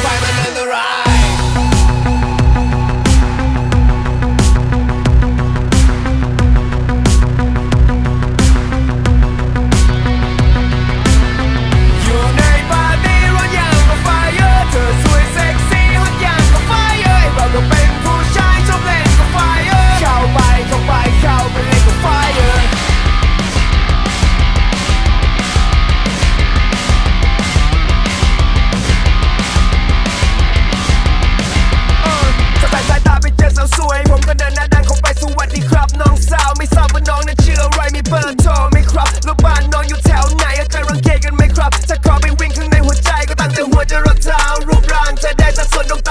45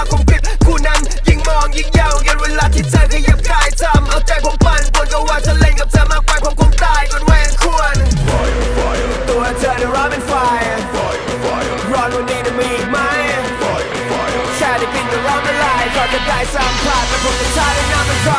าคมกริบคู่นั้นยิ่งมองยิ่งยาวยันเวลาที่เธอขยับกายทำเอาใจผมปั่นปนก็ว่าจะเล่นกับเธอมากไปามคงตายก่อนแหวงควรตัวเธอได้รับเป็นไฟร้อนวันนี้จะมีอีกไหมช่ได้บินก็ร้อนละลายก่อนจะได้สัมพลาแต่ผมจะชาได้นานเป็นไฟ